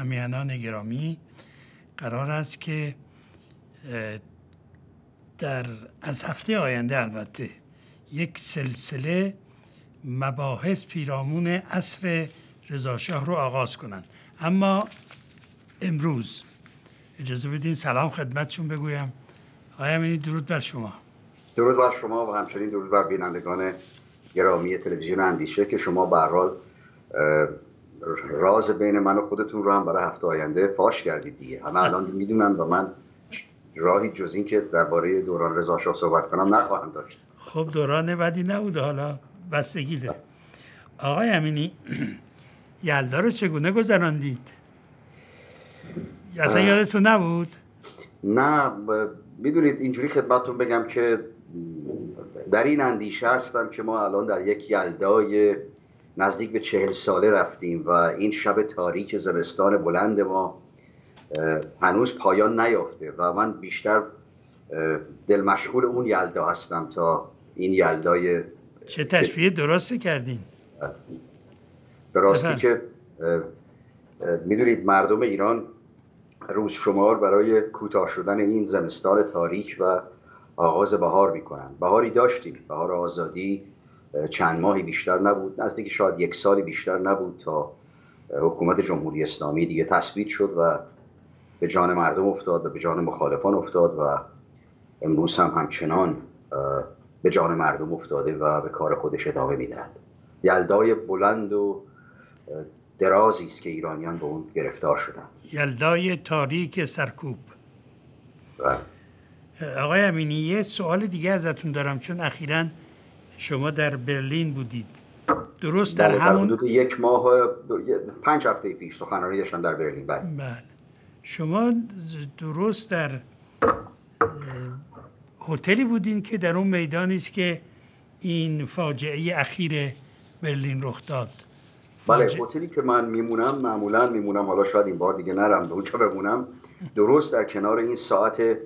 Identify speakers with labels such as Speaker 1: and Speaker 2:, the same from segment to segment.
Speaker 1: همیانان گرامی قرار است که در از هفته آینده البته یک سلسله مباحث پیرامون عصر رضاشاه رو آغاز کنند. اما امروز اجازه بدین سلام خدمتشون بگویم. آیا امینی درود بر شما.
Speaker 2: درود بر شما و همچنین درود بر بینندگان گرامی تلویزیون اندیشه که شما به راز بین من و خودتون رو هم برای هفته آینده فاش کردید دیگه. همه الان می‌دونن و من راهی جز این که درباره دوران رضا شاه صحبت کنم نخواهم داشت.
Speaker 1: خب دوران بدی نبود حالا بستگی ده آقای امینی یلدا رو چگونه گذراندید؟ اصلا یادتون نبود؟
Speaker 2: نه می‌دونید اینجوری خدمتتون بگم که در این اندیشه هستم که ما الان در یک یلدای نزدیک به چهل ساله رفتیم و این شب تاریک زمستان بلند ما هنوز پایان نیافته و من بیشتر دل مشغول اون یلدا هستم تا این یلدای
Speaker 1: چه تشبیه درستی کردین.
Speaker 2: به راستی که می‌دونید مردم ایران روز شمار برای کوتاه شدن این زمستان تاریک و آغاز بهار می‌کنن. بهاری داشتیم بهار آزادی چند ماهی بیشتر نبود. نزدیک شاید یک سالی بیشتر نبود تا حکومت جمهوری اسلامی دیگه تثبیت شد و به جان مردم افتاد و به جان مخالفان افتاد و امروز هم همچنان به جان مردم افتاده و به کار خودش ادامه می‌دهد. یلدای بلند و درازی است که ایرانیان به اون گرفتار شدند.
Speaker 1: یلدای تاریک سرکوب.
Speaker 2: بله.
Speaker 1: آقای امینی یه سوال دیگه ازتون دارم چون اخیرا شما در برلین بودید. درست در
Speaker 2: بله،
Speaker 1: همون
Speaker 2: یک ماه پنج هفته پیش سخنرانی داشتن در برلین. بله.
Speaker 1: بله. شما درست در هتلی بودین که در اون میدانی است که این فاجعه اخیر برلین رخ داد.
Speaker 2: بله هتلی که من میمونم معمولا میمونم حالا شاید این بار دیگه نرم به اونجا بمونم. درست در کنار این ساعت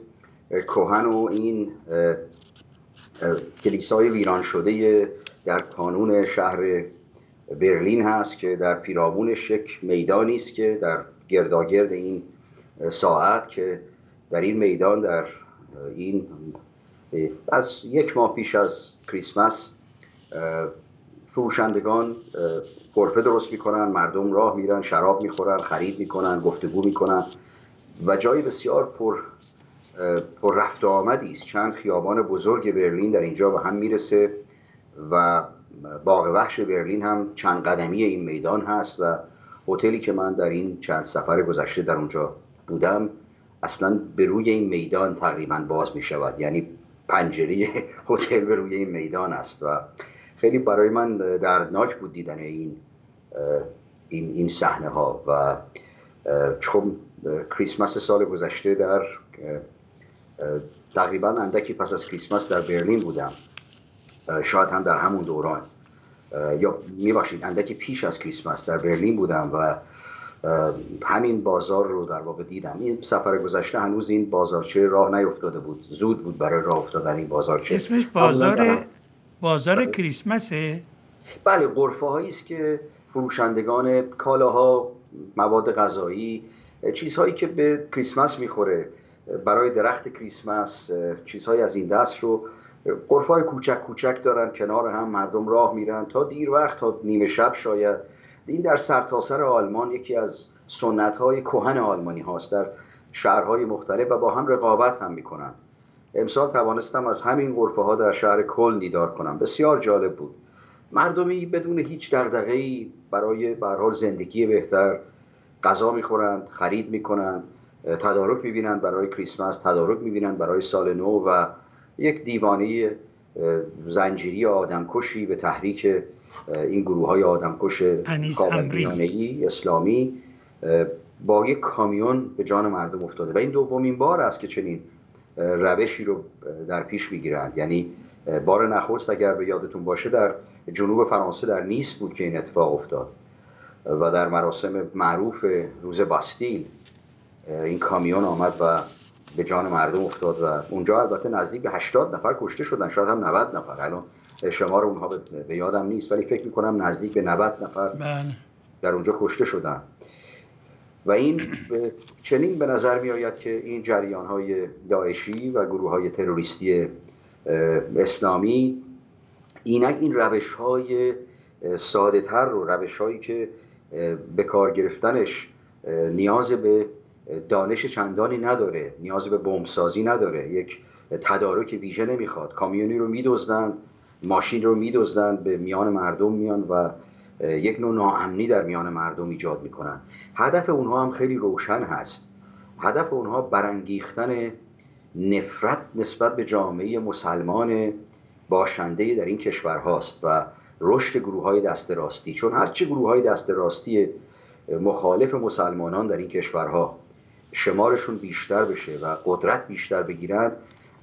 Speaker 2: کوهن و این کلیسای ویران شده در کانون شهر برلین هست که در پیرامونش یک میدانی است که در گرداگرد این ساعت که در این میدان در این از یک ماه پیش از کریسمس فروشندگان غرفه درست می‌کنن مردم راه میرن شراب می‌خورن خرید می‌کنن گفتگو می‌کنن و جای بسیار پر پر رفت آمدی است. چند خیابان بزرگ برلین در اینجا به هم می‌رسه و باغ وحش برلین هم چند قدمی این میدان هست و هتلی که من در این چند سفر گذشته در اونجا بودم اصلا به روی این میدان تقریبا باز می شود یعنی پنجره هتل به روی این میدان است و خیلی برای من دردناک بود دیدن این این این صحنه ها و چون کریسمس سال گذشته در تقریبا اندکی پس از کریسمس در برلین بودم. شاید هم در همون دوران. یا می‌باشید اندکی پیش از کریسمس در برلین بودم و همین بازار رو در واقع دیدم. این سفر گذشته هنوز این بازارچه راه نیفتاده بود. زود بود برای راه افتادن این بازارچه.
Speaker 1: اسمش بازار بازار بله. کریسمسه؟
Speaker 2: بله قرفه هایی است که فروشندگان کالاها مواد غذایی چیزهایی که به کریسمس می‌خوره. برای درخت کریسمس چیزهایی از این دست رو. قرفای کوچک کوچک دارن کنار هم مردم راه میرن. تا دیر وقت تا نیمه شب شاید. این در سرتاسر سر آلمان یکی از سنت های کهن آلمانی هاست. در شهرهای مختلف و با هم رقابت هم می‌کنن امسال توانستم از همین غرفه ها در شهر کل دیدار کنم. بسیار جالب بود. مردمی بدون هیچ دغدغه‌ای برای به زندگی بهتر غذا می‌خورند خرید می‌کنند. تدارک می‌بینند برای کریسمس تدارک می‌بینند برای سال نو و یک دیوانه زنجیری آدمکشی به تحریک این گروه های آدمکش ای اسلامی با یک کامیون به جان مردم افتاده. و این دومین بار است که چنین روشی رو در پیش می‌گیرند. یعنی بار نخست اگر به یادتون باشه در جنوب فرانسه در نیس بود که این اتفاق افتاد. و در مراسم معروف روز باستیل این کامیون آمد و به جان مردم افتاد و اونجا البته نزدیک به 80 نفر کشته شدن شاید هم 90 نفر الان شمار اونها به یادم نیست ولی فکر می‌کنم نزدیک به 90 نفر
Speaker 1: بله.
Speaker 2: در اونجا کشته شدن و این چنین به نظر می آید که این جریان های داعشی و گروه های تروریستی اسلامی اینک این روش های ساده تر رو روش هایی که به کار گرفتنش نیاز به دانش چندانی نداره نیاز به بمبسازی نداره. یک تدارک ویژه نمی‌خواد. کامیونی رو میدزدن ماشین رو میدزدن به میان مردم میان و یک نوع ناامنی در میان مردم ایجاد می‌کنن. هدف اونها هم خیلی روشن هست. هدف اونها برانگیختن نفرت نسبت به جامعه مسلمان باشنده در این کشور هاست و رشد گروه های دست راستی. چون هرچه گروه های دست راستی مخالف مسلمانان در این کشورها شمارشون بیشتر بشه و قدرت بیشتر بگیرن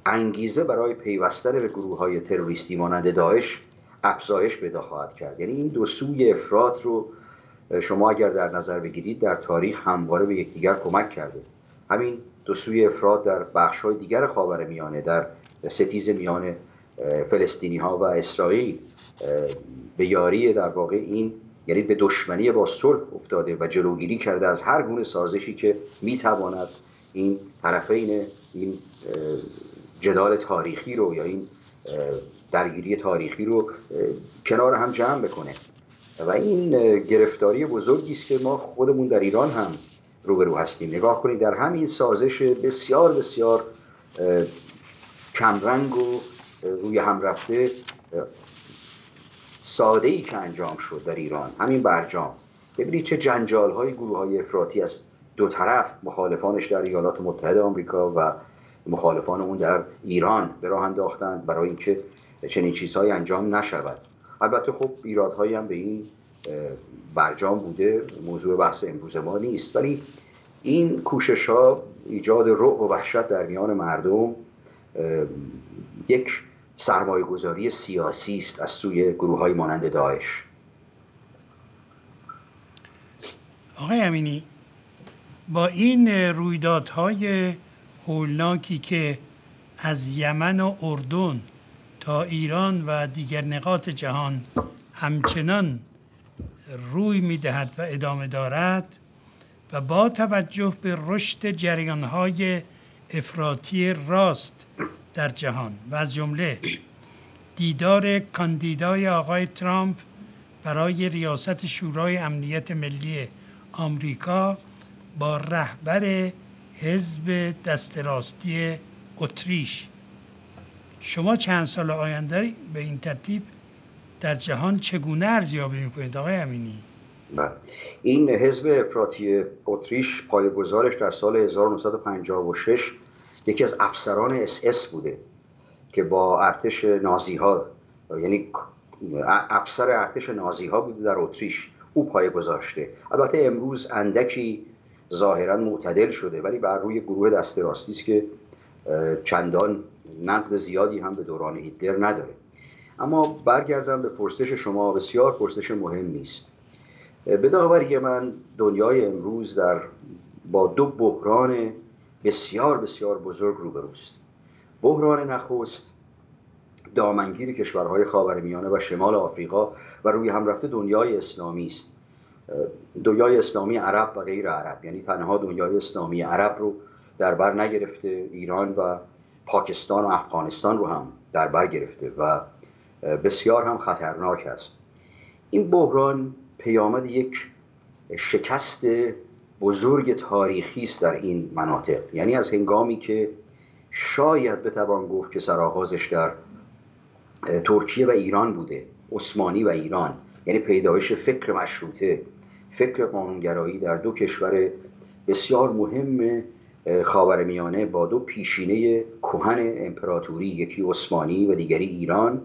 Speaker 2: انگیزه برای پیوستن به گروه های تروریستی مانند داعش افزایش پیدا خواهد کرد. یعنی این دو سوی افراد رو شما اگر در نظر بگیرید در تاریخ همواره به یکدیگر کمک کرده. همین دو سوی افراد در بخش های دیگر خاور میانه در ستیز میان فلسطینی ها و اسرائیل به یاری در واقع این یعنی به دشمنی با صلح افتاده و جلوگیری کرده از هر گونه سازشی که می‌تواند این طرفین این جدال تاریخی رو یا این درگیری تاریخی رو کنار هم جمع بکنه. و این گرفتاری بزرگی است که ما خودمون در ایران هم روبرو هستیم. نگاه کنید در همین سازش بسیار بسیار کمرنگ و روی هم رفته ساده ای که انجام شد در ایران. همین برجام. ببینید چه جنجال های گروه های افراطی از دو طرف مخالفانش در ایالات متحده آمریکا و مخالفان اون در ایران به راه انداختند برای اینکه چنین چیزهایی انجام نشود. البته خب ایرادهایی هم به این برجام بوده. موضوع بحث امروز ما نیست. ولی این کوشش ها ایجاد رعب و وحشت در میان مردم یک سرمایه گذاری سیاسی است از سوی گروه های مانند داعش.
Speaker 1: آقای امینی با این رویدادهای هولناکی که از یمن و اردن تا ایران و دیگر نقاط جهان همچنان روی می‌دهد و ادامه دارد و با توجه به رشد جریانهای افراطی راست در جهان و از جمله دیدار کاندیدای آقای ترامپ برای ریاست شورای امنیت ملی آمریکا با رهبر حزب دست راستی اتریش شما چند سال آینده به این ترتیب در جهان چگونه ارزیابی می‌کنید آقای امینی؟
Speaker 2: بله. این حزب افراطی اتریش پایگزارش در سال 1956 یکی از افسران اس اس بوده که با ارتش نازی ها یعنی افسر ارتش نازی ها بوده در اتریش او پایه گذاشته. البته امروز اندکی ظاهرا معتدل شده ولی به هر روی گروه دست راستی است که چندان نقد زیادی هم به دوران هیتلر نداره. اما برگردم به پرسش شما بسیار پرسش مهمی است به داوری من دنیای امروز در با دو بحران بسیار بسیار بزرگ روبروست بحران نخست دامنگیر کشورهای خاورمیانه و شمال آفریقا و روی هم رفته دنیای اسلامی است. دنیای اسلامی عرب و غیر عرب یعنی تنها دنیای اسلامی عرب رو در بر نگرفته ایران و پاکستان و افغانستان رو هم در بر گرفته و بسیار هم خطرناک است. این بحران پیامد یک شکست بزرگ تاریخی است در این مناطق. یعنی از هنگامی که شاید بتوان گفت که سرآغازش در ترکیه و ایران بوده عثمانی و ایران. یعنی پیدایش فکر مشروطه فکر قانونگرایی در دو کشور بسیار مهم خاورمیانه با دو پیشینه کهن امپراتوری یکی عثمانی و دیگری ایران.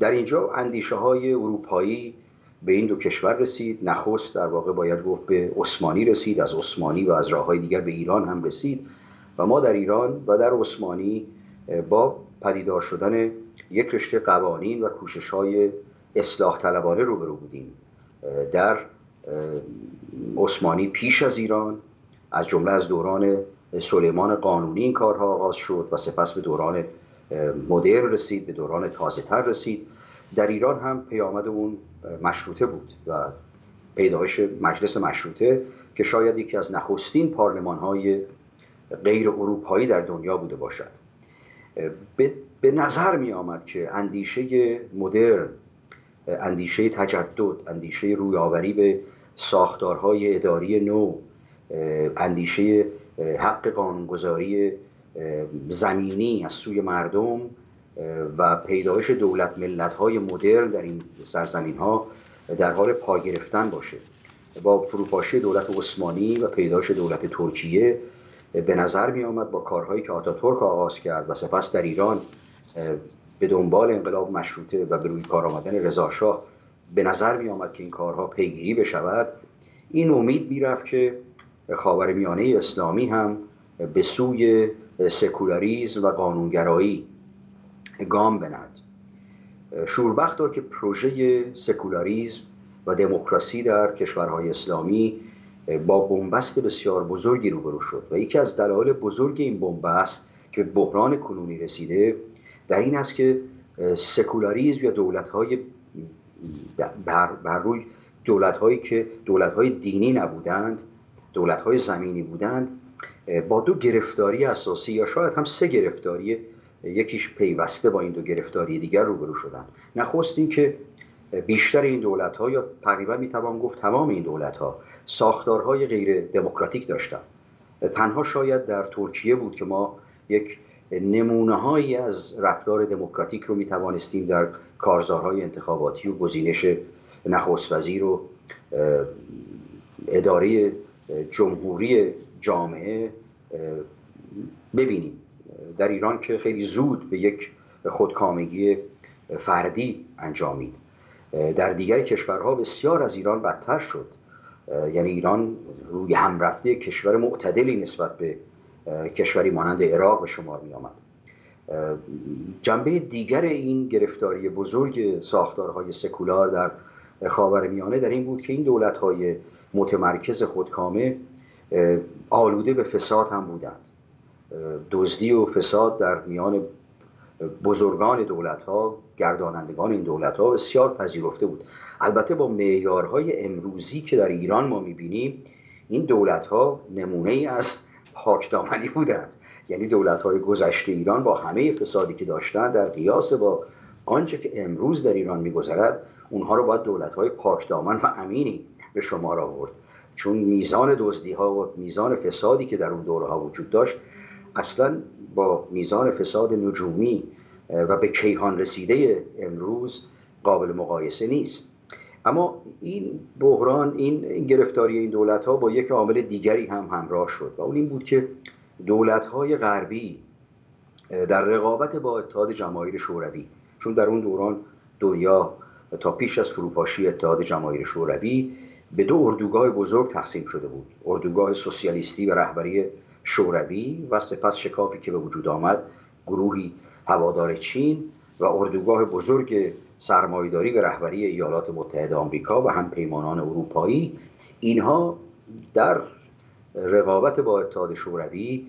Speaker 2: در اینجا اندیشه های اروپایی به این دو کشور رسید نخست در واقع باید گفت به عثمانی رسید از عثمانی و از راه های دیگر به ایران هم رسید و ما در ایران و در عثمانی با پدیدار شدن یک رشته قوانین و کوشش های اصلاح طلبانه روبرو بودیم. در عثمانی پیش از ایران از جمله از دوران سلیمان قانونی این کارها آغاز شد و سپس به دوران مدرن رسید به دوران تازه تر رسید. در ایران هم پیامد اون مشروطه بود و پیدایش مجلس مشروطه که شاید یکی از نخستین پارلمان های غیر اروپایی در دنیا بوده باشد. به نظر می آمد که اندیشه مدرن اندیشه تجدد اندیشه رویاوری به ساختارهای اداری نو اندیشه حق قانونگذاری زمینی از سوی مردم و پیدایش دولت ملت های مدرن در این سرزمین ها در حال پا گرفتن باشه. با فروپاشی دولت عثمانی و پیدایش دولت ترکیه به نظر می آمد با کارهایی که آتاتورک آغاز کرد و سپس در ایران به دنبال انقلاب مشروطه و به روی کار آمدن رضاشاه به نظر می آمد که این کارها پیگیری بشود. این امید می‌رفت که خاورمیانه اسلامی هم به سوی سکولاریزم و قانونگرایی گام بنهد شوربختانه که پروژه سکولاریزم و دموکراسی در کشورهای اسلامی با بنبست بسیار بزرگی روبرو شد و یکی از دلایل بزرگ این بنبست که بحران کنونی رسیده در این است که سکولاریزم یا دولت‌های بر, بر روی دولت‌هایی که دولت‌های دینی نبودند دولت‌های زمینی بودند با دو گرفتاری اساسی یا شاید هم سه گرفتاری یکیش پیوسته با این دو گرفتاری دیگر روبرو شدن. نخست این که بیشتر این دولت ها یا تقریبا می‌توان گفت تمام این دولت ها ساختارهای غیر دموکراتیک داشتن. تنها شاید در ترکیه بود که ما یک نمونه هایی از رفتار دموکراتیک رو می‌توانستیم در کارزارهای انتخاباتی و گزینش نخست وزیر و اداره جمهوری جامعه ببینیم. در ایران که خیلی زود به یک خودکامگی فردی انجامید در دیگر کشورها بسیار از ایران بدتر شد. یعنی ایران روی هم رفته کشور معتدلی نسبت به کشوری مانند عراق به شمار می آمد جنبه دیگر این گرفتاری بزرگ ساختارهای سکولار در خاورمیانه در این بود که این دولت‌های متمرکز خودکامه آلوده به فساد هم بودند. دزدی و فساد در میان بزرگان دولت ها گردانندگان این دولت ها بسیار پذیرفته بود. البته با معیارهای امروزی که در ایران ما می‌بینیم این دولت ها نمونه ای از پاکدامنی بودند. یعنی دولت های گذشته ایران با همه فسادی که داشتند در قیاس با آنچه که امروز در ایران میگذرد اونها رو باید دولت های پاکدامن و امینی به شمار آورد. چون میزان دزدی ها و میزان فسادی که در اون دوره ها وجود داشت اصلا با میزان فساد نجومی و به کیهان رسیده امروز قابل مقایسه نیست. اما این بحران این گرفتاری این دولت ها با یک عامل دیگری هم همراه شد و اون این بود که دولت های غربی در رقابت با اتحاد جماهیر شوروی چون در اون دوران دنیا تا پیش از فروپاشی اتحاد جماهیر شوروی به دو اردوگاه بزرگ تقسیم شده بود. اردوگاه سوسیالیستی و رهبری شوروی و سپس شکافی که به وجود آمد گروهی هوادار چین و اردوگاه بزرگ سرمایداری و رهبری ایالات متحده آمریکا و هم پیمانان اروپایی اینها در رقابت با اتحاد شوروی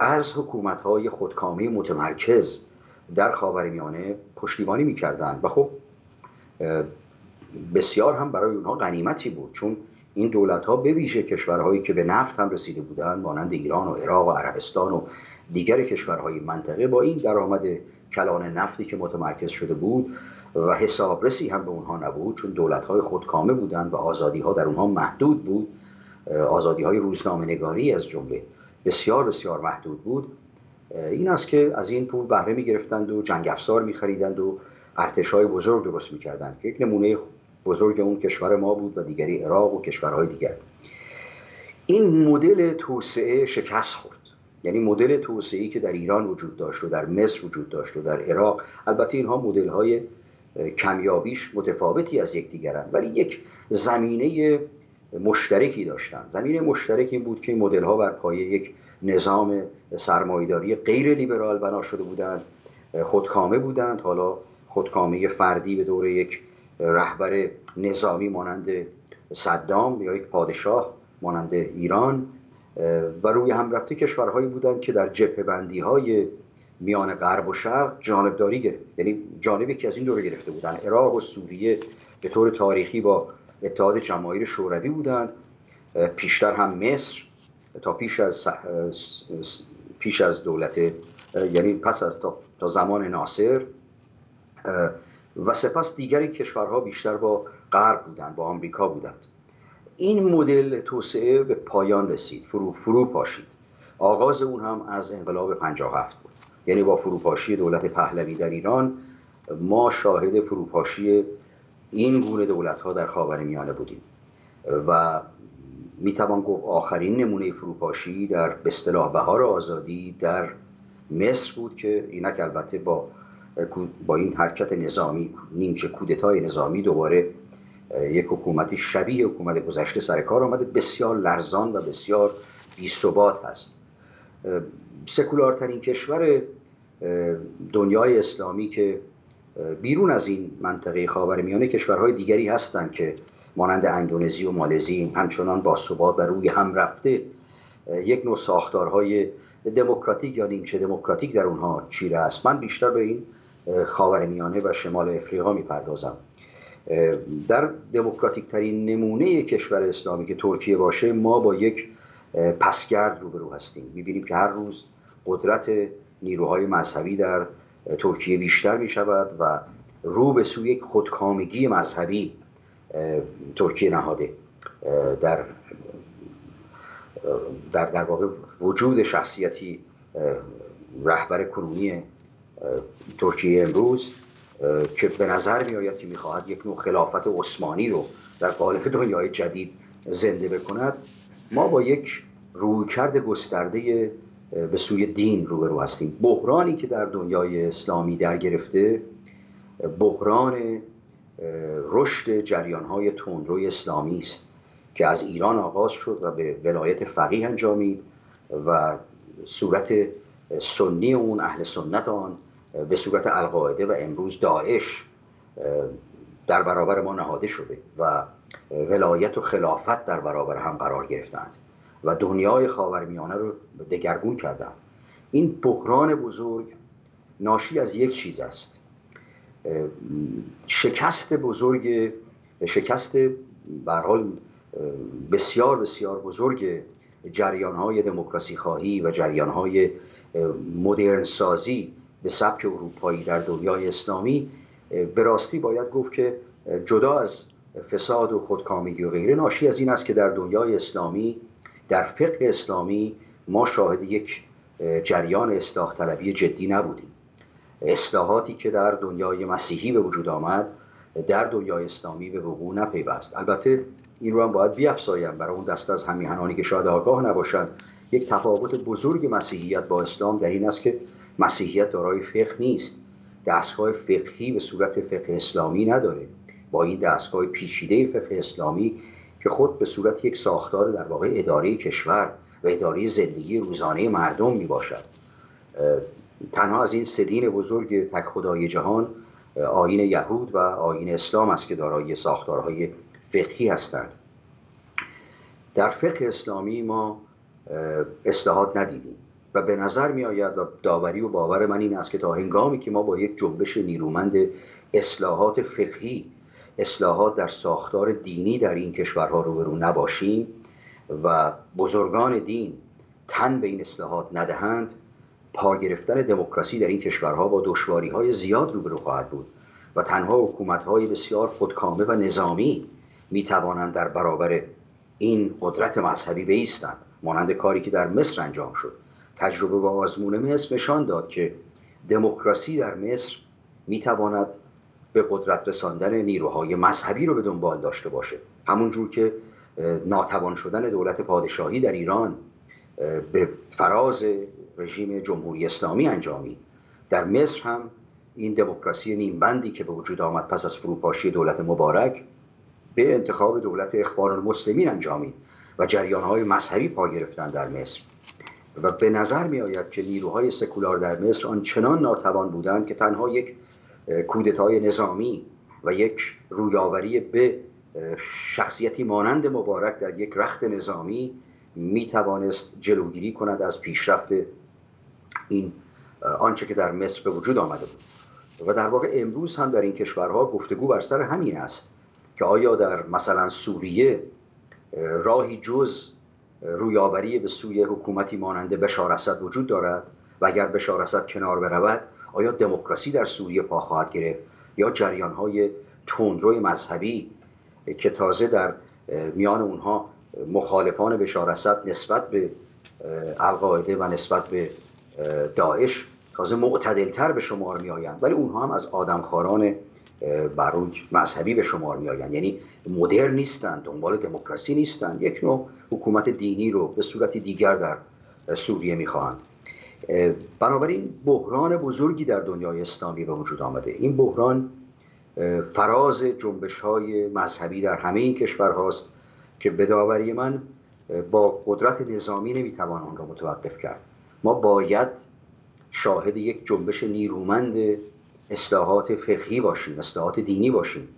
Speaker 2: از حکومت‌های خودکامه متمرکز در خاورمیانه پشتیبانی می‌کردند. و خب بسیار هم برای اونها غنیمتی بود چون این دولت ها به ویژه کشورهایی که به نفت هم رسیده بودند مانند ایران و عراق و عربستان و دیگر کشورهای منطقه با این درآمد کلان نفتی که متمرکز شده بود و حسابرسی هم به اونها نبود چون دولت های خودکامه بودند و آزادی ها در اونها محدود بود آزادی های روزنامه نگاری از جمله بسیار بسیار محدود بود این است که از این پول بهره می گرفتند و جنگ افزار می خریدند و ارتش های بزرگ درست می کردند که یک نمونه بزرگ اون کشور ما بود و دیگری عراق و کشورهای دیگر. این مدل توسعه شکست خورد. یعنی مدل توسعه که در ایران وجود داشت و در مصر وجود داشت و در عراق. البته اینها مدل های کمیابیش متفاوتی از یکدیگرند. ولی یک زمینه مشترکی داشتن. زمینه مشترک این بود که مدل ها بر پایه یک نظام سرمایداری غیر لیبرال بنا شده بودند خودکامه بودند. حالا خودکامه فردی به دور یک رهبر نظامی مانند صدام یا یک پادشاه مانند ایران و روی هم رفته کشورهایی بودند که در جبهه بندی های میان غرب و شرق جانبداری گرفت. یعنی جانبی که از این دوره گرفته بودن عراق و سوریه به طور تاریخی با اتحاد جماهیر شوروی بودند. پیشتر هم مصر تا پیش از پیش از دولت یعنی پس از تا زمان ناصر و سپس دیگری کشورها بیشتر با غرب بودند با آمریکا بودند. این مدل توسعه به پایان رسید فرو, فرو پاشید آغاز اون هم از انقلاب 57 بود. یعنی با فروپاشی دولت پهلوی در ایران ما شاهد فروپاشی این گونه دولت ها در خاورمیانه بودیم. و می‌توان گفت آخرین نمونه فروپاشی در به اصطلاح بهار آزادی در مصر بود که اینک البته با با این حرکت نظامی نیمچه کودتای نظامی دوباره یک حکومتی شبیه حکومت گذشته سر کار آمده بسیار لرزان و بسیار بیثبات هست. سکولارترین کشور دنیای اسلامی که بیرون از این منطقه خاورمیانه کشورهای دیگری هستند که مانند اندونزی و مالزی همچنان با ثبات و روی هم رفته یک نوع ساختارهای دموکراتیک یا نیمچه دموکراتیک در اونها چیره است. من بیشتر به این خاورمیانه و شمال افریقا می‌پردازم. در دموکراتیک ترین نمونه کشور اسلامی که ترکیه باشه ما با یک پسگرد روبرو هستیم. می‌بینیم که هر روز قدرت نیروهای مذهبی در ترکیه بیشتر می شود و رو به سوی یک خودکامگی مذهبی ترکیه نهاده. در در, در واقع وجود شخصیتی رهبر کنونی ترکیه امروز که به نظر می آید که می‌خواهد یک نوع خلافت عثمانی رو در قالب دنیای جدید زنده بکند ما با یک رویکرد گسترده به سوی دین روبرو هستیم. بحرانی که در دنیای اسلامی در گرفته بحران رشد جریانهای تندروی اسلامی است که از ایران آغاز شد و به ولایت فقیه انجامید و صورت سنی اون اهل سنت آن به صورت القاعده و امروز داعش در برابر ما نهاده شده و ولایت و خلافت در برابر هم قرار گرفتند و دنیای خاورمیانه رو دگرگون کردند. این بحران بزرگ ناشی از یک چیز است. شکست بزرگ شکست به حال بسیار بسیار بزرگ جریان های دموکراسی خواهی و جریان های مدرن سازی به سبک اروپایی در دنیای اسلامی به راستی باید گفت که جدا از فساد و خودکامگی و غیره ناشی از این است که در دنیای اسلامی در فقه اسلامی ما شاهد یک جریان اصلاح طلبی جدی نبودیم. اصلاحاتی که در دنیای مسیحی به وجود آمد در دنیای اسلامی به وقوع نپیوست. البته این رو هم باید بیافزایم برای اون دست از همیهنانی که شاید آگاه نباشند یک تفاوت بزرگ مسیحیت با اسلام در این است که مسیحیت دارای فقه نیست. دستگاه فقهی به صورت فقه اسلامی نداره. با این دستگاه پیچیده فقه اسلامی که خود به صورت یک ساختار در واقع اداره کشور و اداره زندگی روزانه مردم می باشد تنها از این سدین بزرگ تک خدای جهان آین یهود و آین اسلام است که دارای ساختارهای فقهی هستند. در فقه اسلامی ما اصلاحات ندیدیم. و به نظر می آید و داوری و باور من این است که تا هنگامی که ما با یک جنبش نیرومند اصلاحات فقهی اصلاحات در ساختار دینی در این کشورها روبرو نباشیم و بزرگان دین تن به این اصلاحات ندهند پا گرفتن دموکراسی در این کشورها با دشواری های زیاد روبرو خواهد بود و تنها حکومت های بسیار خودکامه و نظامی می توانند در برابر این قدرت مذهبی بیستند. مانند کاری که در مصر انجام شد. تجربه با آزمون مصر نشان داد که دموکراسی در مصر می تواند به قدرت رساندن نیروهای مذهبی رو به دنبال داشته باشه. همونجور که ناتوان شدن دولت پادشاهی در ایران به فراز رژیم جمهوری اسلامی انجامید در مصر هم این دموکراسی نیمبندی که به وجود آمد پس از فروپاشی دولت مبارک به انتخاب دولت اخبار المسلمین انجامید و جریانهای مذهبی پا گرفتن در مصر. و به نظر می آید که نیروهای سکولار در مصر آنچنان ناتوان بودند که تنها یک کودتای نظامی و یک رویاوری به شخصیتی مانند مبارک در یک رخت نظامی می توانست جلوگیری کند از پیشرفت این آنچه که در مصر به وجود آمده بود. و در واقع امروز هم در این کشورها گفتگو بر سر همین است که آیا در مثلا سوریه راهی جز رویاوری به سوی حکومتی ماننده بشار اسد وجود دارد و اگر بشار اسد کنار برود آیا دموکراسی در سوریه پا خواهد گرفت؟ یا جریان های تندروی مذهبی که تازه در میان اونها مخالفان بشار اسد نسبت به القاعده و نسبت به داعش تازه معتدلتر به شمار می آیند ولی اونها هم از آدمخواران بروج مذهبی به شمار می آیند یعنی مدرن نیستند دنبال دموکراسی نیستند. یک نوع حکومت دینی رو به صورت دیگر در سوریه می خواهند بنابراین بحران بزرگی در دنیای اسلامی به وجود آمده. این بحران فراز جنبش های مذهبی در همه این کشورهاست که به داوری من با قدرت نظامی نمی‌توان آن را متوقف کرد. ما باید شاهد یک جنبش نیرومند اصلاحات فقهی باشیم اصلاحات دینی باشیم.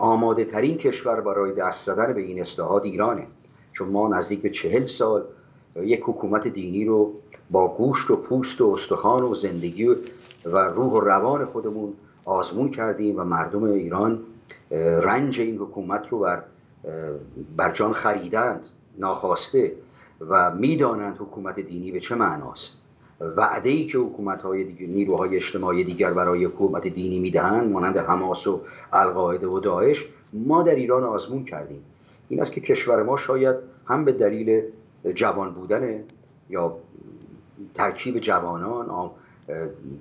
Speaker 2: آماده ترین کشور برای دست زدن به این اصلاحات ایرانه. چون ما نزدیک به چهل سال یک حکومت دینی رو با گوشت و پوست و استخوان و زندگی و روح و روان خودمون آزمون کردیم و مردم ایران رنج این حکومت رو بر, بر جان خریدند ناخواسته و می‌دانند حکومت دینی به چه معناست. وعده ای که حکومت های دیگر نیروهای اجتماعی دیگر برای حکومت دینی می‌دهند مانند حماس و القاعده و داعش ما در ایران آزمون کردیم. این است که کشور ما شاید هم به دلیل جوان بودن یا ترکیب جوانان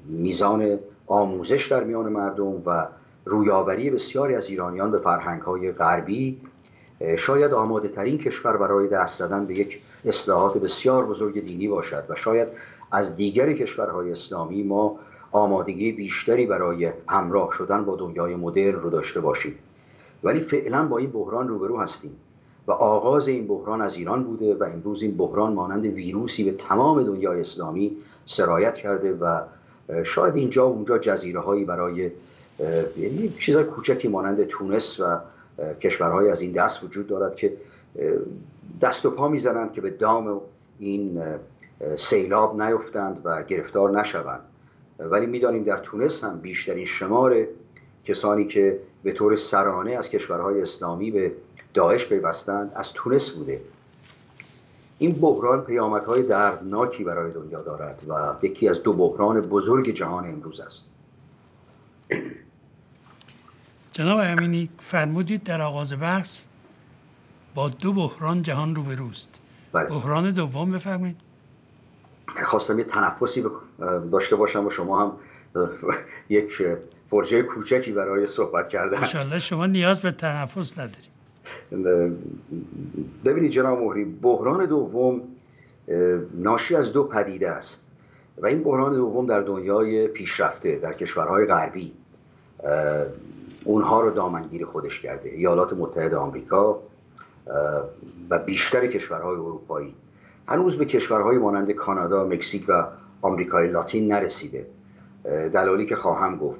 Speaker 2: میزان آموزش در میان مردم و رویاوری بسیاری از ایرانیان به فرهنگ های غربی شاید آماده ترین کشور برای دست زدن به یک اصلاحات بسیار بزرگ دینی باشد و شاید از دیگر کشورهای اسلامی ما آمادگی بیشتری برای همراه شدن با دنیای مدرن رو داشته باشیم. ولی فعلا با این بحران روبرو هستیم و آغاز این بحران از ایران بوده و امروز این بحران مانند ویروسی به تمام دنیای اسلامی سرایت کرده و شاید اینجا و اونجا جزیره هایی برای یعنی چیزهای کوچکی مانند تونس و کشورهای از این دست وجود دارد که دست و پا می‌زنند که به دام این سیلاب نیفتند و گرفتار نشوند. ولی می‌دانیم در تونس هم بیشترین شمار کسانی که به طور سرانه از کشورهای اسلامی به داعش پیوستند از تونس بوده. این بحران پیامدهای دردناکی برای دنیا دارد و یکی از دو بحران بزرگ جهان امروز است.
Speaker 1: جناب امینی فرمودید در آغاز بحث با دو بحران جهان روبروست. بله. بحران دوم بفرمایید.
Speaker 2: خواستم یه تنفسی داشته باشم و شما هم یک فرجه کوچکی برای صحبت کردن.
Speaker 1: انشالله شما نیاز به تنفس ندارید.
Speaker 2: ببینید جناب مهری بحران دوم ناشی از دو پدیده است. و این بحران دوم در دنیای پیشرفته در کشورهای غربی. اونها رو دامنگیر خودش کرده. ایالات متحده آمریکا و بیشتر کشورهای اروپایی. هنوز به کشورهای مانند کانادا، مکزیک و آمریکای لاتین نرسیده. دلالی که خواهم گفت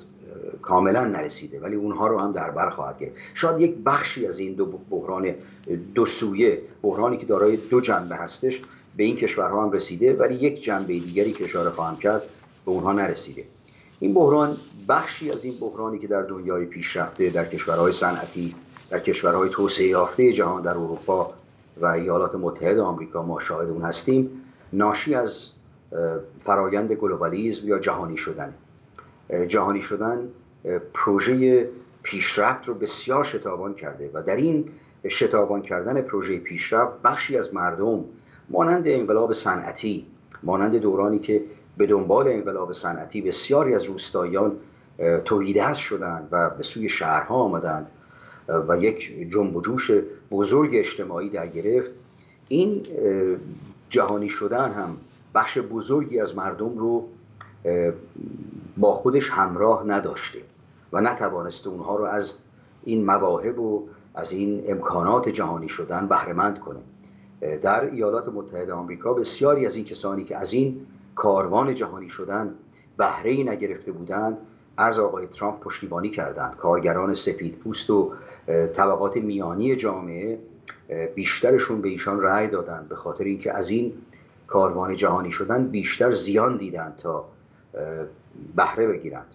Speaker 2: کاملا نرسیده ولی اونها رو هم در بر خواهد گرفت. شاید یک بخشی از این دو بحران دو سویه بحرانی که دارای دو جنبه هستش به این کشورها هم رسیده ولی یک جنبه دیگری که اشاره خواهم کرد به اونها نرسیده. این بحران بخشی از این بحرانی که در دنیای پیشرفته در کشورهای صنعتی در کشورهای توسعه یافته جهان در اروپا و ایالات متحده آمریکا ما شاهد اون هستیم ناشی از فرایند گلوبالیزم یا جهانی شدن. جهانی شدن پروژه پیشرفت رو بسیار شتابان کرده و در این شتابان کردن پروژه پیشرفت بخشی از مردم مانند انقلاب صنعتی مانند دورانی که به دنبال انقلاب صنعتی بسیاری از روستاییان توحیدست شدند و به سوی شهرها آمدند. و یک جنب و جوش بزرگ اجتماعی در گرفت. این جهانی شدن هم بخش بزرگی از مردم رو با خودش همراه نداشته و نتوانسته اونها رو از این مواهب و از این امکانات جهانی شدن بهرهمند کنه. در ایالات متحده آمریکا بسیاری از این کسانی که از این کاروان جهانی شدن بهره ای نگرفته بودند از آقای ترامپ پشتیبانی کردند. کارگران سفید پوست و طبقات میانی جامعه بیشترشون به ایشان رأی دادند. به خاطر اینکه از این کاروان جهانی شدن بیشتر زیان دیدند تا بهره بگیرند.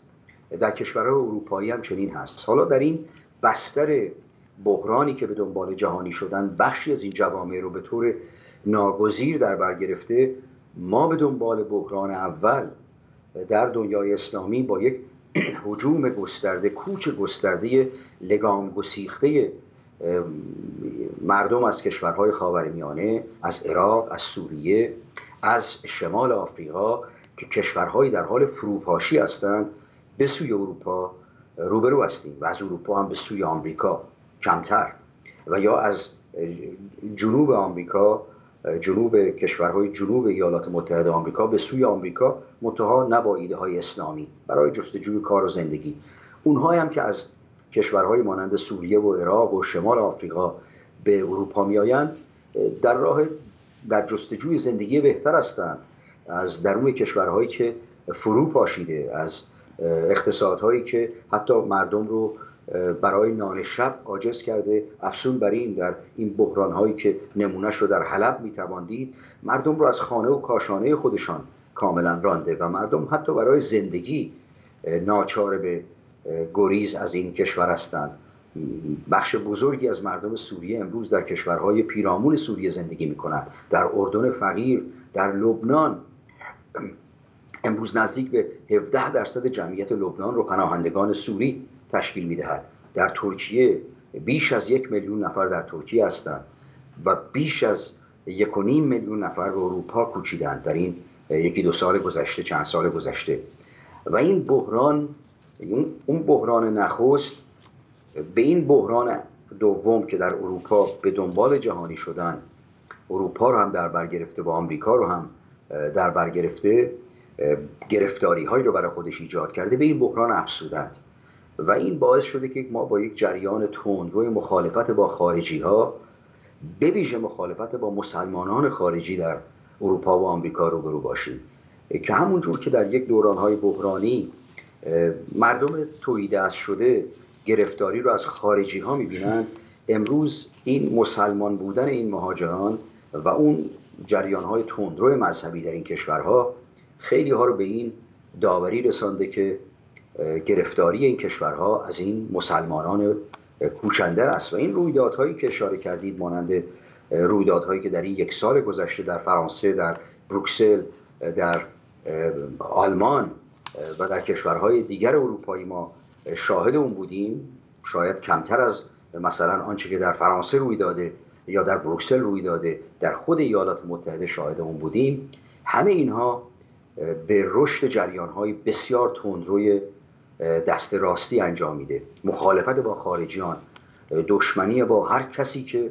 Speaker 2: در کشورهای اروپایی هم چنین هست. حالا در این بستر بحرانی که به دنبال جهانی شدن بخشی از این جوامع رو به طور ناگزیر در بر گرفته ما به دنبال بحران اول در دنیای اسلامی با یک حجوم گسترده کوچ گسترده لگام گسیخته مردم از کشورهای خاورمیانه از عراق از سوریه از شمال آفریقا که کشورهایی در حال فروپاشی هستند به سوی اروپا روبرو هستیم و از اروپا هم به سوی آمریکا کمتر و یا از جنوب آمریکا جنوب کشورهای جنوب ایالات متحده آمریکا به سوی آمریکا منتها نه با ایده های اسلامی برای جستجوی کار و زندگی. اونهایی هم که از کشورهای مانند سوریه و عراق و شمال آفریقا به اروپا میآیند در راه در جستجوی زندگی بهتر هستند. از درون کشورهایی که فرو پاشیده از اقتصادهایی که حتی مردم رو برای نان شب عاجز کرده افسون بر این در این بحران هایی که نمونهش رو در حلب می‌توان دید مردم رو از خانه و کاشانه خودشان کاملا رانده و مردم حتی برای زندگی ناچار به گریز از این کشور هستند. بخش بزرگی از مردم سوریه امروز در کشورهای پیرامون سوریه زندگی می کنند در اردن فقیر در لبنان. امروز نزدیک به 17 درصد جمعیت لبنان رو پناهندگان سوری تشکیل می‌دهد. در ترکیه بیش از یک میلیون نفر در ترکیه هستند و بیش از یک و نیم میلیون نفر به اروپا کوچیدند در این یکی دو سال گذشته چند سال گذشته. و این بحران اون بحران نخست به این بحران دوم که در اروپا به دنبال جهانی شدن اروپا رو هم در بر گرفته و آمریکا رو هم در بر گرفته گرفتاری هایی رو برای خودش ایجاد کرده به این بحران افسودند و این باعث شده که ما با یک جریان روی مخالفت با خارجی ها به ویژه مخالفت با مسلمانان خارجی در اروپا و آمریکا روبرو باشیم. که همونجور که در یک دورانهای بحرانی مردم تویده از شده گرفتاری رو از خارجی ها می‌بینند امروز این مسلمان بودن این مهاجران و اون جریان های تندرو مذهبی در این کشورها خیلی ها رو به این داوری رسانده که گرفتاری این کشورها از این مسلمانان کوچنده است و این رویدادهایی که اشاره کردید مانند رویدادهایی که در این یک سال گذشته در فرانسه در بروکسل در آلمان و در کشورهای دیگر اروپایی ما شاهد اون بودیم. شاید کمتر از مثلا آنچه که در فرانسه روی داده یا در بروکسل روی داده در خود ایالات متحده شاهد اون بودیم. همه اینها به رشد جریانهای بسیار تندروی دست راستی انجام میده. مخالفت با خارجیان دشمنی با هر کسی که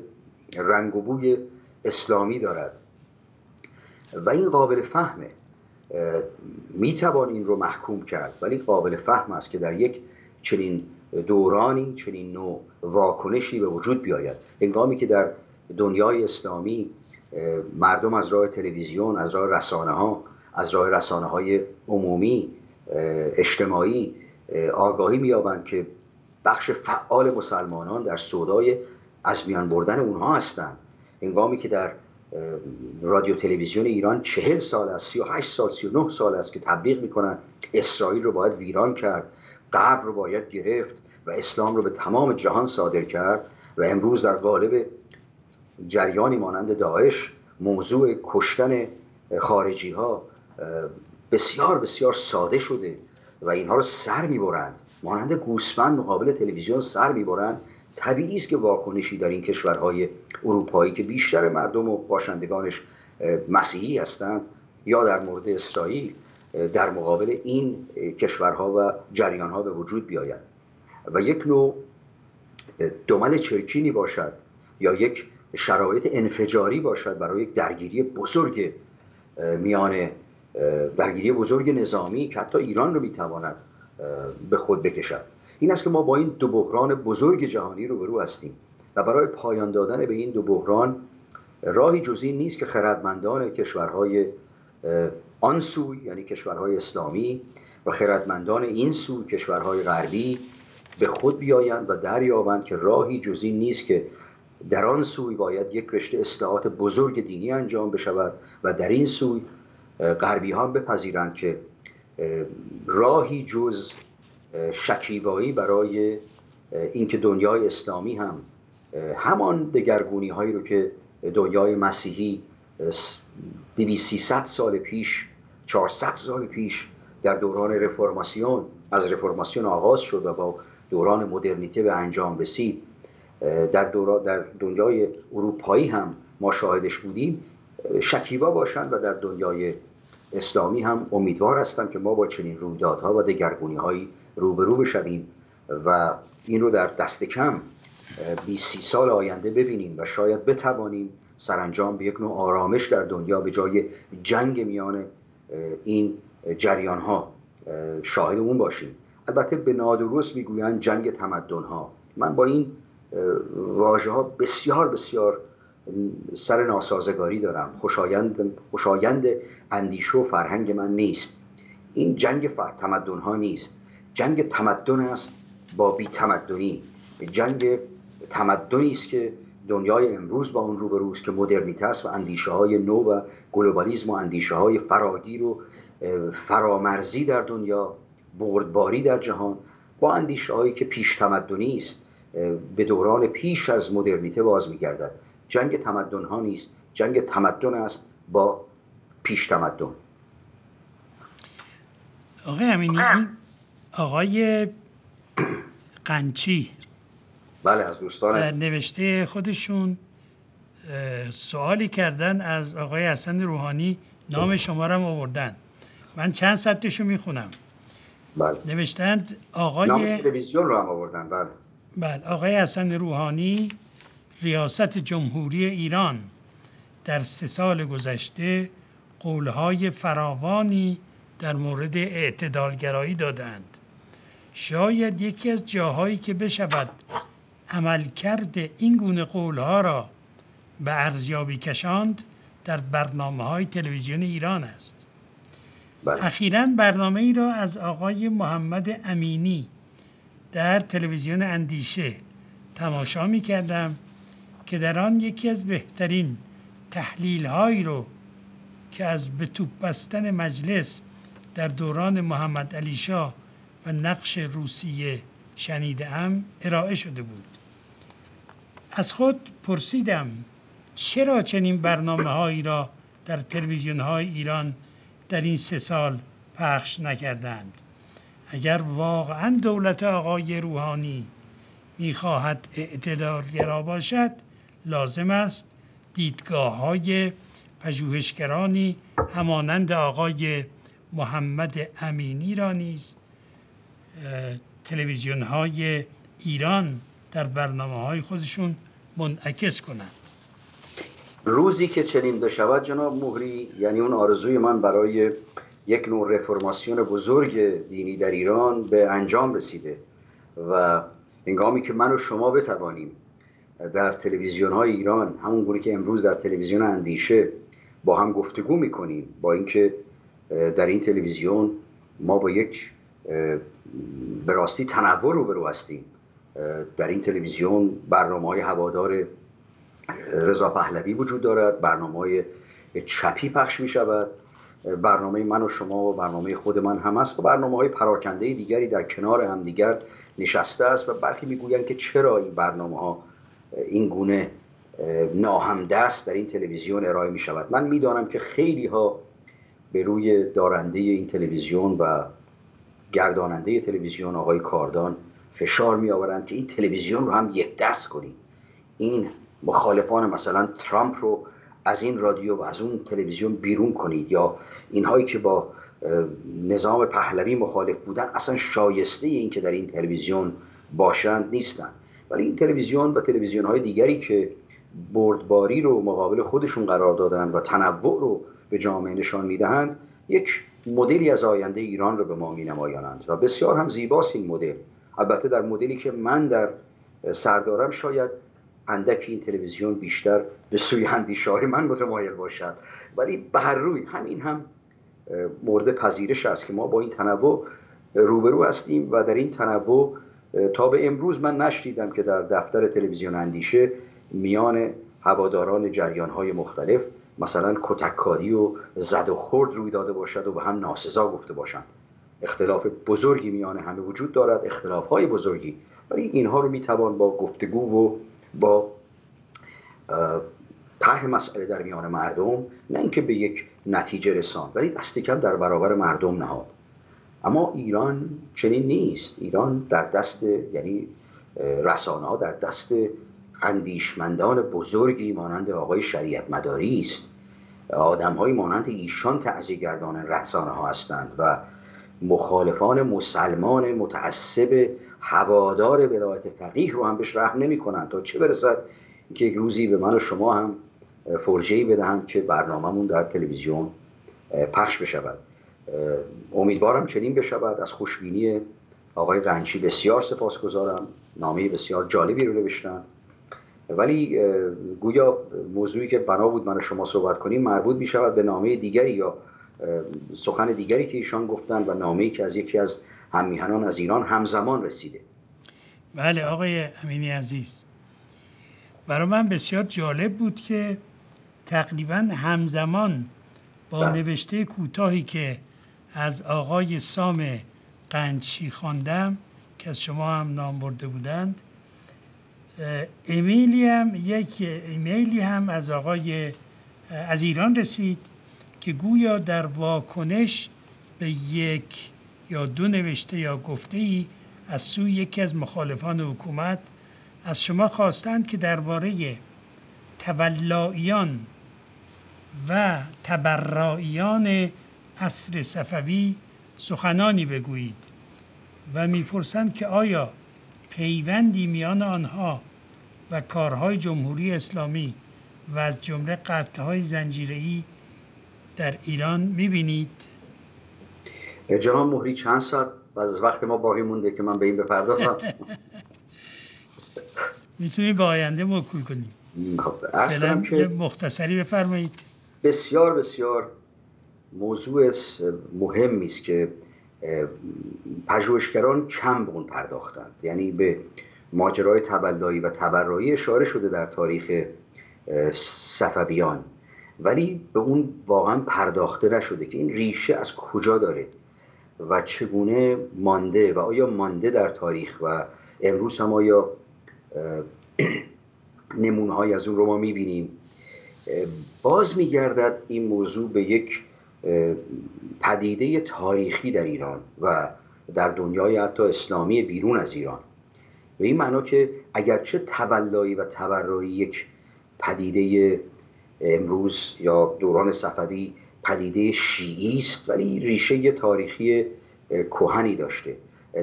Speaker 2: رنگ و بوی اسلامی دارد. و این قابل فهمه. می‌توان این رو محکوم کرد. ولی قابل فهم است که در یک چنین دورانی چنین نوع واکنشی به وجود بیاید. هنگامی که در دنیای اسلامی مردم از راه تلویزیون از راه رسانه ها از راه رسانه های عمومی اجتماعی آگاهی مییابند که بخش فعال مسلمانان در سودای از میان بردن اونها هستند. هنگامی که در رادیو تلویزیون ایران چهل سال است سی و هشت سال سی و نه سال است که تبلیغ می‌کنن اسرائیل رو باید ویران کرد قبر رو باید گرفت و اسلام رو به تمام جهان صادر کرد و امروز در قالب جریانی مانند داعش موضوع کشتن خارجی ها بسیار بسیار ساده شده. و اینها رو سر می‌برند. مانند گوسفند مقابل تلویزیون سر می‌برند. طبیعی است که واکنشی در این کشورهای اروپایی که بیشتر مردم و باشندگانش مسیحی هستند یا در مورد اسرائیل در مقابل این کشورها و جریانها به وجود بیاید. و یک نوع دمل چرکینی باشد یا یک شرایط انفجاری باشد برای یک درگیری بزرگ میان درگیری بزرگ نظامی که حتی ایران رو می‌تواند به خود بکشد. این است که ما با این دو بحران بزرگ جهانی رو برو هستیم و برای پایان دادن به این دو بحران راهی جزی نیست که خردمندان کشورهای آن سوی یعنی کشورهای اسلامی و خردمندان این سوی کشورهای غربی به خود بیایند و دریابند که راهی جزی نیست که در آن سوی باید یک رشته اصلاحات بزرگ دینی انجام بشود و در این سوی غربی ها بپذیرند که راهی جز شکیبایی برای اینکه دنیای اسلامی هم همان دگرگونی هایی رو که دنیای مسیحی 200 سال پیش 400 سال پیش در دوران رفرماسیون از رفرماسیون آغاز شد و با دوران مدرنیته به انجام رسید. در, در دنیای اروپایی هم ما شاهدش بودیم. شکیبا باشند و در دنیای اسلامی هم امیدوار هستم که ما با چنین رویدادها و دگرگونی هایی روبرو بشویم و این رو در دست کم 20 سال آینده ببینیم و شاید بتوانیم سرانجام به یک نوع آرامش در دنیا به جای جنگ میان این جریان ها شاهد اون باشیم. البته به نادرست می‌گویند جنگ تمدن ها من با این واژه ها بسیار بسیار سر ناسازگاری دارم. خوشایند, خوشایند اندیشه و فرهنگ من نیست. این جنگ تمدن ها نیست. جنگ تمدن است با بی تمدنی جنگ تمدنی است که دنیای امروز با اون روبروست که مدرنیته است و اندیشه های نو و گلوبالیسم و اندیشه های فراگیر و فرامرزی در دنیا بردباری در جهان با اندیشه هایی که پیش تمدنی است به دوران پیش از مدرنیته باز میگردد. جنگ تمدن ها نیست. جنگ تمدن است با پیش تمدن.
Speaker 1: آقای امینی آقای قنچی
Speaker 2: بله از دوستان
Speaker 1: نوشته خودشون سوالی کردن از آقای حسن روحانی. نام شما را آوردن. من چند سطحشو می‌خونم.
Speaker 2: بله.
Speaker 1: نوشتند آقای
Speaker 2: نام تلویزیون رو هم آوردن. بله.
Speaker 1: بله آقای حسن روحانی ریاست جمهوری ایران. در سه سال گذشته قولهای فراوانی در مورد اعتدالگرایی دادند شاید یکی از جاهایی که بشود عملکرد این گونه قولها را به ارزیابی کشاند در برنامه های تلویزیون ایران است
Speaker 2: بله.
Speaker 1: اخیرا برنامه ای را از آقای محمد امینی در تلویزیون اندیشه تماشا می کردم که در آن یکی از بهترین تحلیل هایی رو که از به توپ بستن مجلس در دوران محمد علی شاه و نقش روسیه شنیده ام ارائه شده بود. از خود پرسیدم چرا چنین برنامه هایی را در تلویزیون های ایران در این سه سال پخش نکردند؟ اگر واقعا دولت آقای روحانی می‌خواهد اعتدالگرا باشد لازم است دیدگاه های پژوهشگرانی همانند آقای محمد امینی را نیز تلویزیون های ایران در برنامه های خودشون منعکس کنند.
Speaker 2: روزی که چنین بشود جناب مهری یعنی اون آرزوی من برای یک نوع رفرماسیون بزرگ دینی در ایران به انجام رسیده و انگامی که من و شما بتوانیم در تلویزیون های ایران همون گونه که امروز در تلویزیون اندیشه با هم گفتگو می‌کنیم با اینکه در این تلویزیون ما با یک به راستی تنوع روبرو هستیم. در این تلویزیون برنامه های هوادار رضا پهلوی وجود دارد برنامه های چپی پخش می شود برنامه من و شما و برنامه خود من هم است و برنامه های پراکنده دیگری در کنار هم دیگر نشسته است و برخی می‌گویند که چرا این برنامه ها این گونه ناهمدست در این تلویزیون ارائه می شود من می‌دانم که خیلی ها به روی دارنده این تلویزیون و گرداننده تلویزیون آقای کاردان فشار می آورند که این تلویزیون رو هم یک دست کنیم. این مخالفان مثلا ترامپ رو از این رادیو و از اون تلویزیون بیرون کنید یا اینهایی که با نظام پهلوی مخالف بودن اصلا شایسته این که در این تلویزیون باشند نیستند ولی این تلویزیون و تلویزیون های دیگری که بردباری رو مقابل خودشون قرار دادن و تنوع رو به جامعه نشان می‌دهند یک مدلی از آینده ایران رو به ما می نمایانند و بسیار هم زیباست این مدل. البته در مدلی که من در سردارم شاید اندک این تلویزیون بیشتر به سوی اندیشه من متمایل باشد. ولی به هر روی همین هم مورد پذیرش است که ما با این تنوع روبرو هستیم و در این تنوع تا به امروز من نشدیدم که در دفتر تلویزیون اندیشه میان هواداران جریان های مختلف مثلا کتککاری و زد و خورد روی داده باشد و به هم ناسزا گفته باشند. اختلاف بزرگی میان همه وجود دارد اختلاف های بزرگی. ولی اینها رو می‌توان با گفتگو و با طرح مسئله در میان مردم نه اینکه به یک نتیجه رساند ولی دست کم در برابر مردم نهاد. اما ایران چنین نیست. ایران در دست یعنی رسانه ها در دست اندیشمندان بزرگی مانند آقای شریعت مداری است. آدم های مانند ایشان تعذیگردان رسانه ها هستند و مخالفان مسلمان متعصب هوادار ولایت فقیه رو هم بهش رحم نمی کنند تا چه برسد که یک روزی به من و شما هم فرجه بدهم که برنامهمون در تلویزیون پخش بشود. امیدوارم چنین بشود. از خوشبینی آقای قنچی بسیار سپاسگزارم. نامه بسیار جالبی رو نوشتن. ولی گویا موضوعی که بنا بود من شما صحبت کنیم مربوط می شود به نامه دیگری یا سخن دیگری که ایشان گفتن و نامه که از یکی از هممیهنان از ایران همزمان رسیده
Speaker 1: بله آقای امینی عزیز برای من بسیار جالب بود که تقریبا همزمان با بله. نوشته کوتاهی که از آقای سام قنچی خواندم که از شما هم نام برده بودند ایمیلی هم یک ایمیلی هم از آقای از ایران رسید که گویا در واکنش به یک یا دو نوشته یا گفته ای از سوی یکی از مخالفان حکومت از شما خواستند که درباره تولاییان و تبراییان عصر صفوی سخنانی بگویید و می‌پرسند که آیا پیوندی میان آنها و کارهای جمهوری اسلامی و از جمله قتلهای زنجیره‌ای در ایران می‌بینید؟
Speaker 2: جناب مهری چند ساعت؟ از وقت ما باقی مونده که من به این بپردازم.
Speaker 1: می‌تونی با آینده موکول کنیم. فعلا که مختصری بفرمایید.
Speaker 2: بسیار بسیار موضوع مهمی است که پژوهشگران کم به اون پرداختند. یعنی به ماجرای تبلایی و تبرایی اشاره شده در تاریخ صفویان. ولی به اون واقعا پرداخته نشده که این ریشه از کجا داره و چگونه مانده و آیا مانده در تاریخ و امروز هم آیا نمونه های از اون رو ما می‌بینیم. باز میگردد این موضوع به یک پدیده تاریخی در ایران و در دنیای حتی اسلامی بیرون از ایران. به این معنا که اگرچه تولایی و تبرایی یک پدیده امروز یا دوران صفوی پدیده شیعی است ولی ریشه تاریخی کهنی داشته.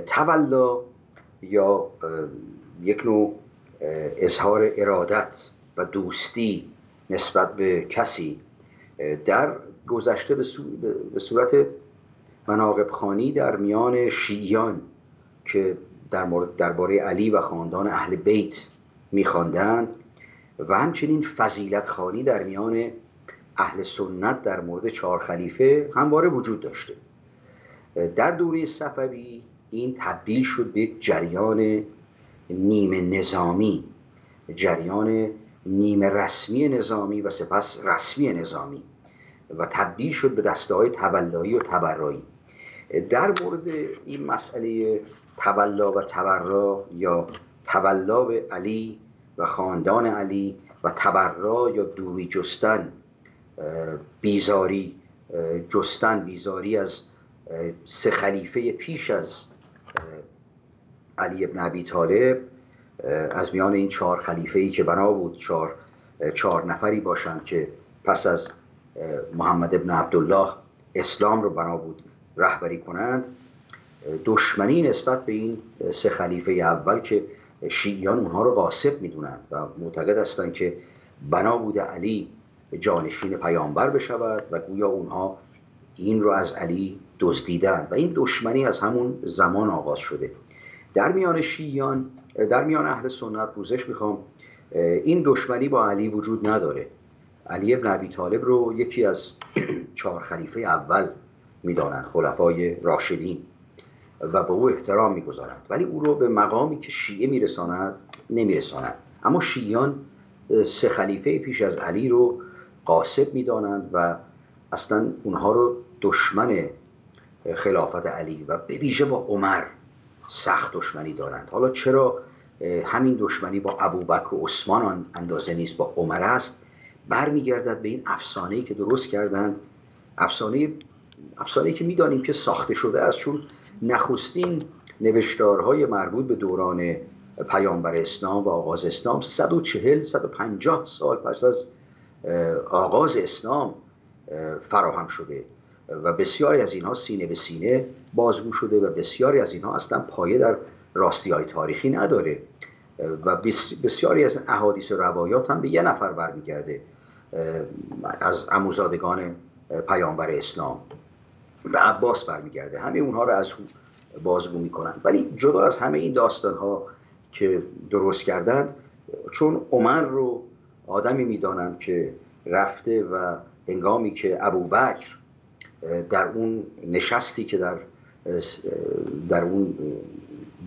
Speaker 2: تولا یا یک نوع اظهار ارادت و دوستی نسبت به کسی در گذشته به صورت مناقب خانی در میان شیعیان که در مورد درباره علی و خاندان اهل بیت میخواندند و همچنین فضیلت خانی در میان اهل سنت در مورد چهار خلیفه همواره وجود داشته. در دوره صفوی این تبدیل شد به جریان نیمه نظامی جریان نیمه رسمی نظامی و سپس رسمی نظامی و تبدیل شد به دسته های تبلایی و تبرایی. در مورد این مسئله تولا و تبرا یا تولا به علی و خاندان علی و تبرا یا دوری جستن بیزاری جستن بیزاری از سه خلیفه پیش از علی ابن ابی طالب از میان این چهار خلیفه ای که بنا بود چهار, چهار نفری باشند که پس از محمد ابن عبدالله اسلام رو بنا بود رهبری کنند. دشمنی نسبت به این سه خلیفه اول که شیعیان اونها رو قاسب می‌دونند و معتقد هستند که بنا بوده علی جانشین پیامبر بشود و گویا اونها این رو از علی دزدیدند. و این دشمنی از همون زمان آغاز شده. در میان شیعیان در میان اهل سنت پوزش می‌خوام. این دشمنی با علی وجود نداره. علی ابن ابی طالب رو یکی از چهار خلیفه اول می‌دانند خلفای راشدین. و به او احترام می‌گذارند ولی او رو به مقامی که شیعه میرساند نمیرساند. اما شیعیان سه خلیفه پیش از علی رو قاسب می‌دانند و اصلا اونها رو دشمن خلافت علی و به ویژه با عمر سخت دشمنی دارند. حالا چرا همین دشمنی با ابوبکر و عثمان اندازه نیست با عمر است؟ برمیگردد به این افسانه‌ای که درست کردند. افسانه افسانه‌ای که می‌دانیم که ساخته شده است چون نخستین نوشتارهای مربوط به دوران پیامبر اسلام و آغاز اسلام 140 150 سال پس از آغاز اسلام فراهم شده و بسیاری از اینها سینه به سینه بازگو شده و بسیاری از اینها اصلا پایه در راستی های تاریخی نداره. و بسیاری از احادیث و روایات هم به یه نفر برمیگرده از اموزادگان پیامبر اسلام. به عباس برمیگرده. همه اونها رو از بازگو می‌کنن. ولی جدا از همه این داستان ها که درست کردند چون عمر رو آدمی می‌دانند که رفته و انگامی که ابوبکر در اون نشستی که در در اون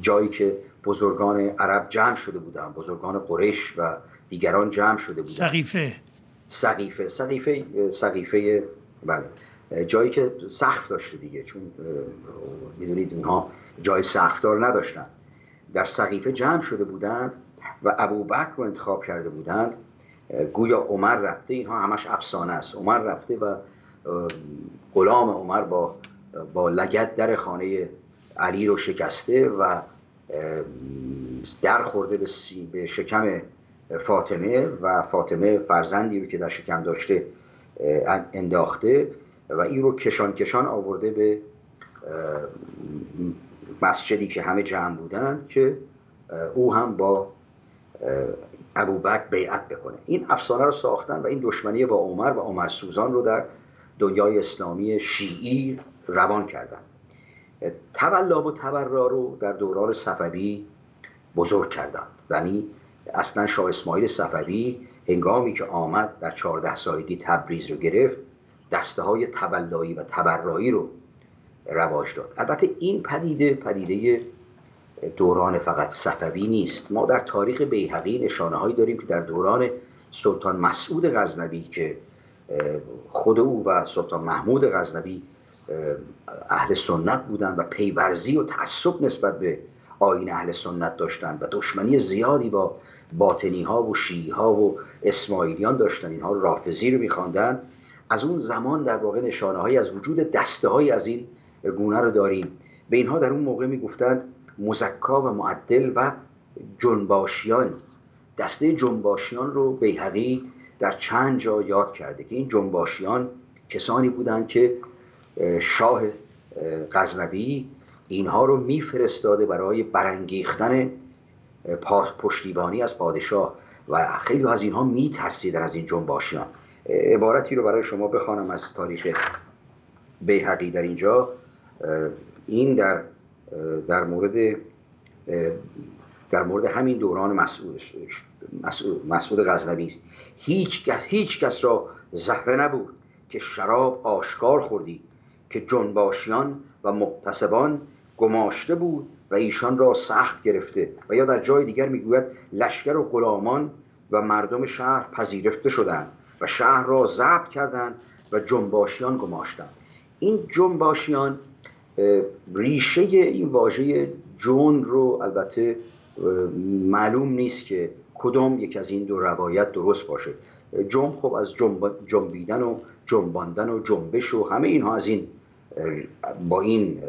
Speaker 2: جایی که بزرگان عرب جمع شده بودن بزرگان قریش و دیگران جمع شده بودن
Speaker 1: سقیفه.
Speaker 2: سقیفه. سقیفه سقیفه بله. جایی که سقف داشته دیگه چون می‌دونید اونها جای سقفدار نداشتن. در سقیفه جمع شده بودند و ابوبکر رو انتخاب کرده بودند. گویا عمر رفته اینها همش افسانه است. عمر رفته و غلام عمر با با لگت در خانه علی رو شکسته و در خورده به, به شکم فاطمه و فاطمه فرزندی رو که در شکم داشته انداخته. و این رو کشان کشان آورده به مسجدی که همه جمع بودن که او هم با ابوبکر بیعت بکنه. این افسانه رو ساختن و این دشمنی با عمر و عمر سوزان رو در دنیای اسلامی شیعی روان کردن. تولا و تبرا رو در دوران صفوی بزرگ کردند. یعنی اصلا شاه اسماعیل صفوی هنگامی که آمد در چهارده سالگی تبریز رو گرفت دسته های تبلایی و تبرایی رو رواج داد. البته این پدیده پدیده دوران فقط صفوی نیست. ما در تاریخ بیهقی نشانه هایی داریم که در دوران سلطان مسعود غزنوی که خود او و سلطان محمود غزنوی اهل سنت بودند و پیورزی و تعصب نسبت به آین اهل سنت داشتند و دشمنی زیادی با باطنی ها و شیعی ها و اسماعیلیان داشتند اینها رافضی رو میخواندن. از اون زمان در واقع نشانه های از وجود دسته های از این گونه رو داریم. به اینها در اون موقع می‌گفتند مزکا و معدل و جنباشیان. دسته جنباشیان رو بیهقی در چند جا یاد کرده که این جنباشیان کسانی بودند که شاه غزنوی اینها رو میفرستاده برای برانگیختن پشتیبانی از پادشاه و خیلی از اینها میترسیدن از این جنباشیان. عبارتی رو برای شما بخوانم از تاریخ بیهقی در اینجا. این در در مورد در مورد همین دوران مسعود مسعود غزنوی. است هیچ هیچ کس را زهره نبود که شراب آشکار خوردی که جنباشیان و مقتصبان گماشته بود و ایشان را سخت گرفته. و یا در جای دیگر می‌گوید لشکر و غلامان و مردم شهر پذیرفته شدند. و شهر را ضبط کردند و جنباشیان گماشتند. این جنباشیان ریشه این واژه جون رو البته معلوم نیست که کدام یک از این دو روایت درست باشه. جنب خب از جنبیدن و جنباندن و جنبش و همه اینها از این با این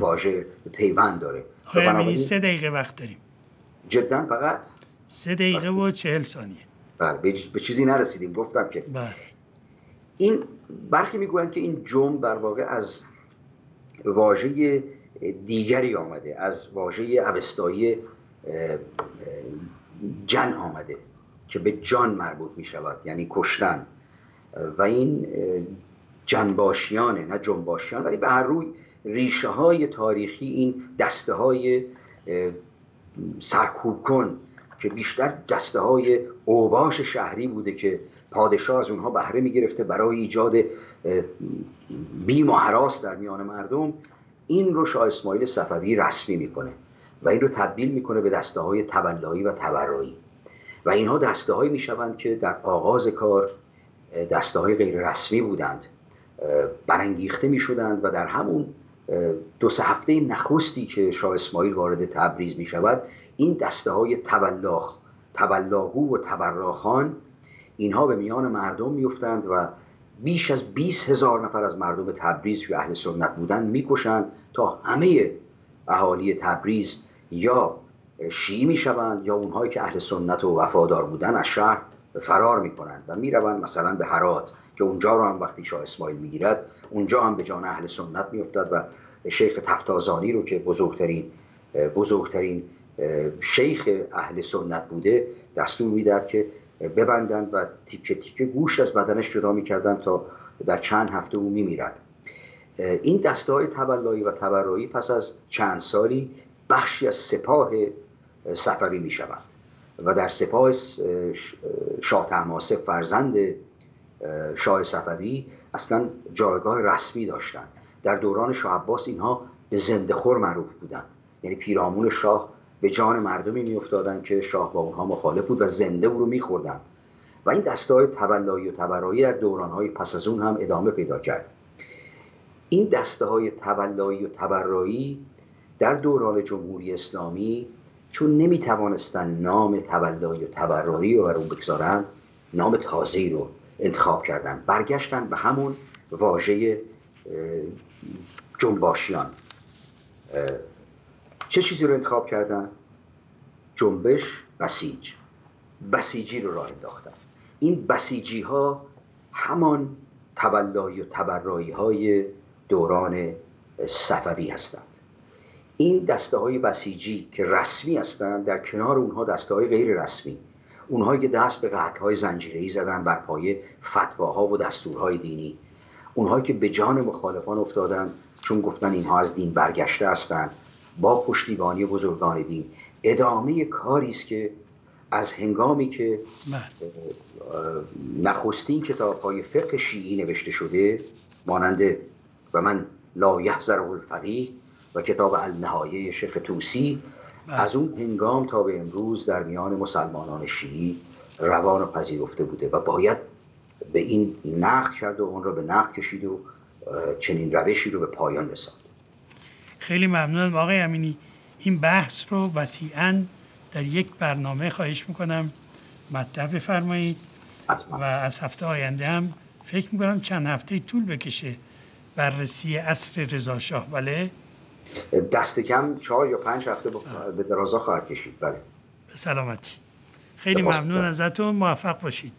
Speaker 2: واژه پیوند داره.
Speaker 1: آقای سه دقیقه وقت داریم.
Speaker 2: جدا فقط؟
Speaker 1: سه دقیقه و چهل ثانیه.
Speaker 2: بله به چیزی نرسیدیم گفتم که
Speaker 1: بله.
Speaker 2: این برخی می‌گویند که این جنب در واقع از واژه دیگری آمده از واژه اوستایی جن آمده که به جان مربوط می شود یعنی کشتن. و این جنباشیانه نه جنباشیان ولی به هر روی ریشه های تاریخی این دسته های سرکوب کن که بیشتر دسته های اوباش شهری بوده که پادشاه از اونها بهره می گرفته برای ایجاد بیم و حراس در میان مردم این رو شاه اسماعیل صفوی رسمی می‌کنه و این رو تبدیل می‌کنه به دسته های تبلایی و تبرایی. و اینها دسته هایی می‌شوند که در آغاز کار دسته های غیر رسمی بودند برانگیخته می‌شدند و در همون دو سه هفته نخستی که شاه اسماعیل وارد تبریز می شود این دسته های تولاخ تولاهو و تبراخان اینها به میان مردم میفتند و بیش از 20 هزار نفر از مردم تبریز که اهل سنت بودند می‌کشند تا همه اهالی تبریز یا شیعی می‌شوند یا اونهایی که اهل سنت و وفادار بودن از شهر فرار می‌کنند و می‌روند مثلا به هرات که اونجا رو هم وقتی شاه اسماعیل می‌گیرد اونجا هم به جان اهل سنت میافتد و شیخ تفتازانی رو که بزرگترین بزرگترین شیخ اهل سنت بوده دستور می‌داد که ببندند و تیکه تیکه گوشت از بدنش جدا می‌کردن تا در چند هفته او میمیرد. این دسته های تبلایی و تبرایی پس از چند سالی بخشی از سپاه صفوی می و در سپاه شاه تحماسه فرزند شاه صفوی اصلا جایگاه رسمی داشتند. در دوران شاه عباس اینها به زنده خور معروف بودند. یعنی پیرامون شاه به جان مردمی میافتادند که شاه با اونها مخالف بود و زنده او رو میخوردند و این دسته های تبلایی و تبرایی در دوران های پس از اون هم ادامه پیدا کرد. این دسته های تبلایی و تبرایی در دوران جمهوری اسلامی چون نمی توانستن نام تبلایی و تبرایی رو بر اون بگذارن نام تازه رو انتخاب کردن. برگشتن به همون واژه جنباشیان. چه چیزی رو انتخاب کردن؟ جنبش بسیج. بسیجی رو راه انداختن. این بسیجی ها همان تبلایی و تبرایی های دوران صفوی هستند. این دسته های بسیجی که رسمی هستند در کنار اونها دسته های غیر رسمی. اونهایی که دست به قطع های زنجیری زدن بر پایه فتواها و دستورهای دینی. اونهایی که به جان مخالفان افتادن چون گفتن اینها از دین برگشته هستند با پشتیبانی بزرگان دین ادامه کاری است که از هنگامی که بله. نخستین کتاب های فقه شیعی نوشته شده مانند و من لا یحذر الفقیه و کتاب النهایه شیخ توسی بله. از اون هنگام تا به امروز در میان مسلمانان شیعی روان و پذیرفته بوده و باید به این نقد کرد و اون را به نقد کشید و چنین روشی رو به پایان رساند
Speaker 1: خیلی ممنونم. آقای امینی این بحث رو وسیعا در یک برنامه خواهش می‌کنم مطرح بفرمایید و از هفته آینده هم فکر می‌کنم چند هفته طول بکشه. بررسی اصر رضا شاه. بله؟
Speaker 2: دست کم چهار یا پنج هفته به درازا خواهد کشید. بله.
Speaker 1: سلامتی. خیلی ممنون ازتون. موفق باشید.